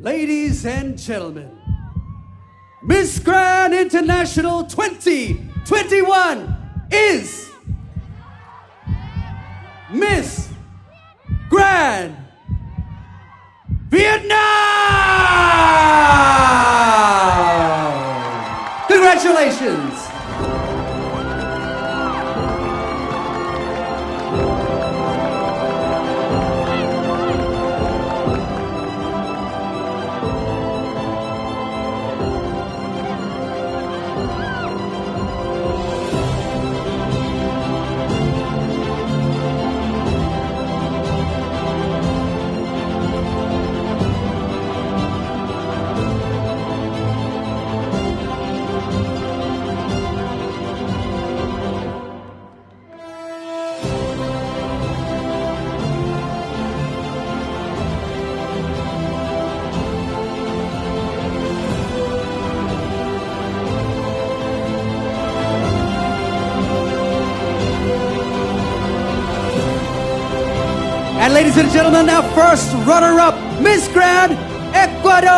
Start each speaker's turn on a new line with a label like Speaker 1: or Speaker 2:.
Speaker 1: Ladies and gentlemen, Miss Grand International 2021 is Miss Grand Vietnam! Congratulations! And ladies and gentlemen, our first runner-up, Miss Grand Ecuador!